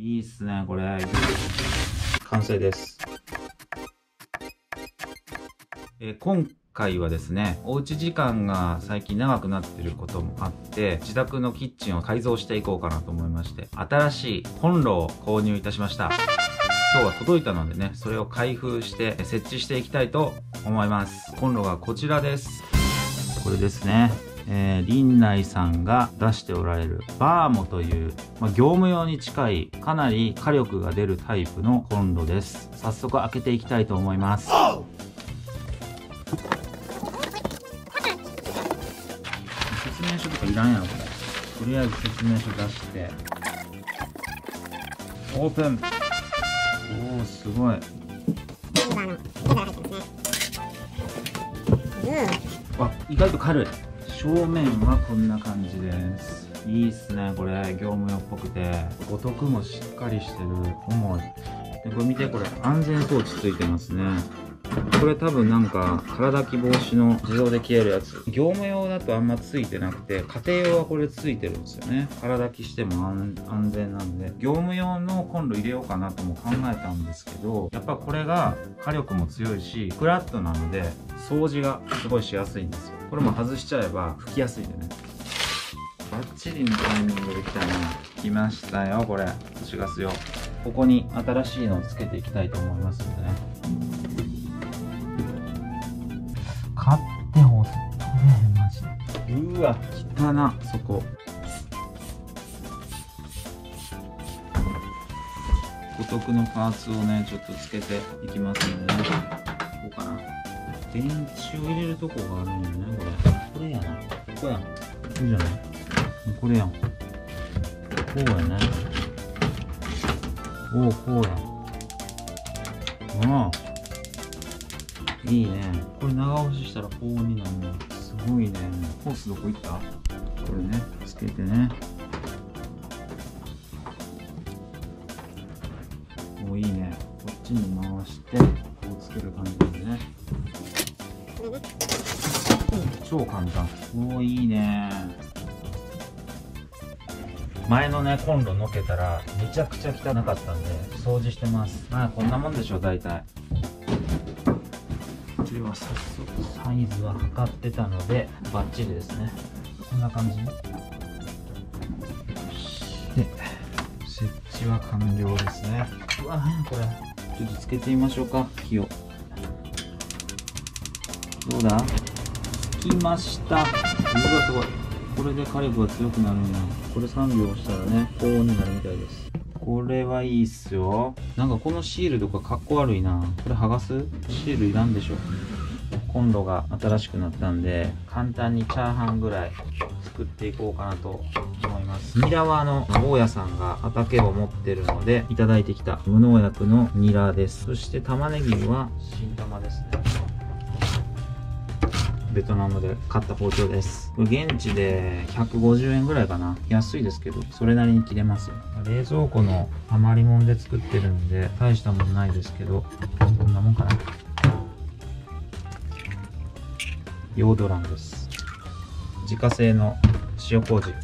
いいっすね、これ。完成です。えー今回はですね、おうち時間が最近長くなってることもあって、自宅のキッチンを改造していこうかなと思いまして、新しいコンロを購入いたしました。今日は届いたのでね、それを開封してえー設置していきたいと思います。コンロがこちらです。これですね。えー、林内さんが出しておられるバーモという、まあ、業務用に近いかなり火力が出るタイプのコンロです。早速開けていきたいと思います。説明書とかいらんやろこれ。とりあえず説明書出して。オープン。おおすごい。あ意外と軽い正面はこんな感じです。いいっすねこれ。業務用っぽくて。お得もしっかりしてる。重い。でこれ見てこれ。安全装置ついてますね。これ多分なんか空だき防止の自動で消えるやつ。業務用だとあんまついてなくて家庭用はこれついてるんですよね。空だきしても安全なんで。業務用のコンロ入れようかなとも考えたんですけどやっぱこれが火力も強いしフラットなので掃除がすごいしやすいんですよ。これも外しちゃえば拭きやすいんでね。バッチリのタイミングできたな。来ましたよこれ。都市ガス用ここに新しいのをつけていきたいと思いますのでね。買ってほ取れへんマジで。うわ汚なそこ。お得のパーツをねちょっとつけていきますのでね。こうかな。電池を入れるとこがあるん。よねこれこれやなここやん。これじゃないこれやん。こうやねおおこうやああいいねこれ長押ししたら高音になるねすごいねホースどこ行ったこれねつけてねおいいねこっちに回して超簡単。おーいいね。前のねコンロのけたらめちゃくちゃ汚かったんで掃除してます。まあこんなもんでしょ大体。では早速サイズは測ってたのでバッチリですね。こんな感じ？で設置は完了ですね。うわこれ？ちょっとつけてみましょうか火を。どうだ？きました。うわすごい。これで火力が強くなるんや。これ3秒したらね高温になるみたいです。これはいいっすよ。なんかこのシールとかかっこ悪いな。これ剥がす？シールいらんでしょ。コンロが新しくなったんで簡単にチャーハンぐらい作っていこうかなと思います。ニラはあの大家さんが畑を持ってるのでいただいてきた無農薬のニラです。そして玉ねぎは新玉ですね。ベトナムで買った包丁です。これ現地で150円ぐらいかな。安いですけどそれなりに切れます冷蔵庫の余りもんで作ってるんで大したもんないですけどこんなもんかな。ヨードランです。自家製の塩麹。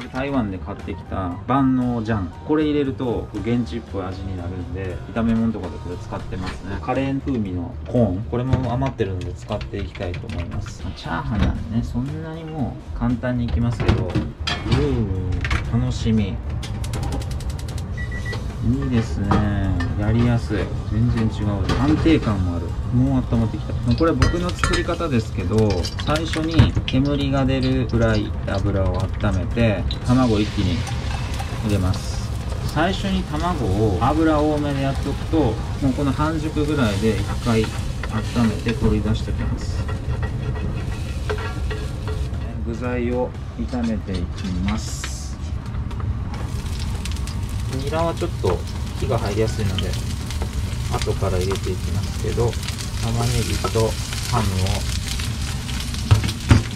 これ台湾で買ってきた万能ジャン。これ入れると現地っぽい味になるんで炒め物とかでこれ使ってますね。カレー風味のコーン。これも余ってるので使っていきたいと思います。チャーハンなんでねそんなにもう簡単にいきますけど。うー楽しみいいですね。やりやすい。全然違う。安定感もある。もう温まってきた。これ僕の作り方ですけど最初に煙が出るくらい油を温めて卵一気に入れます。最初に卵を油多めでやっておくともうこの半熟ぐらいで一回温めて取り出しておきます。具材を炒めていきます。ニラはちょっと火が入りやすいので後から入れていきますけど玉ねぎとハムを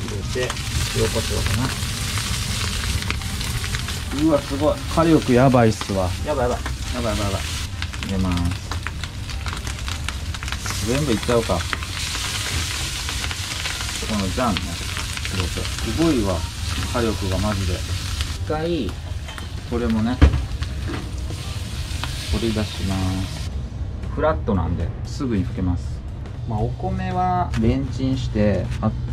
入れて塩コショウかな。うわすごい。火力やばいっすわ。やばいやばい。やばいやばいやばい。入れます。全部いっちゃうか。このジャンね。すごいわ。火力がマジで。一回これもね取り出します。フラットなんですぐに拭けます。まあ、お米はレンチンして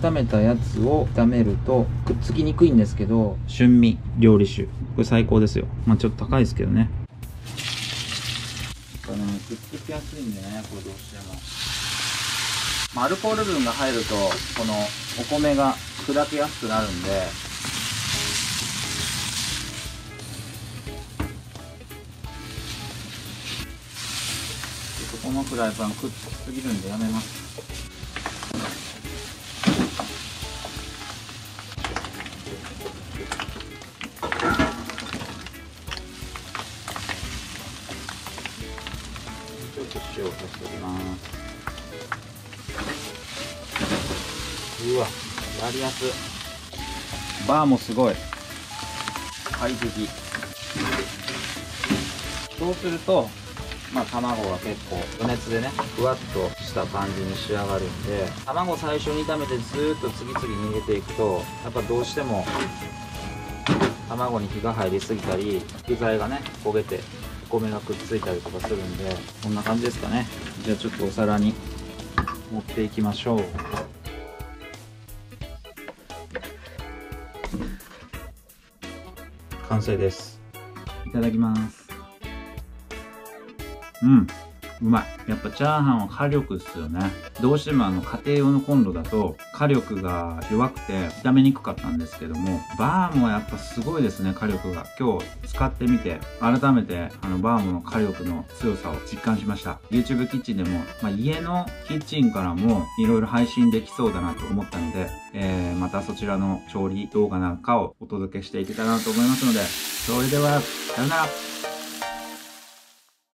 温めたやつを炒めるとくっつきにくいんですけど春味料理酒。これ最高ですよ。まあちょっと高いですけどね。やっぱねくっつきやすいんでねこれどうしても、まあ、アルコール分が入るとこのお米が砕けやすくなるんでこのフライパンくっつきすぎるんでやめます。ちょっと塩を足しておきます。うわやりやすバーもすごい。快適。そうするとまあ、卵が結構余熱でねふわっとした感じに仕上がるんで卵最初に炒めてずーっと次々に入れていくとやっぱどうしても卵に火が入りすぎたり具材がね焦げてお米がくっついたりとかするんでこんな感じですかね。じゃあちょっとお皿に盛っていきましょう。完成です。いただきます。うん。うまい。やっぱチャーハンは火力っすよね。どうしてもあの家庭用のコンロだと火力が弱くて炒めにくかったんですけども、バーモはやっぱすごいですね、火力が。今日使ってみて、改めてあのバーモの火力の強さを実感しました。YouTube キッチンでも、まあ、家のキッチンからもいろいろ配信できそうだなと思ったので、えー、またそちらの調理動画なんかをお届けしていけたらなと思いますので、それでは、さよなら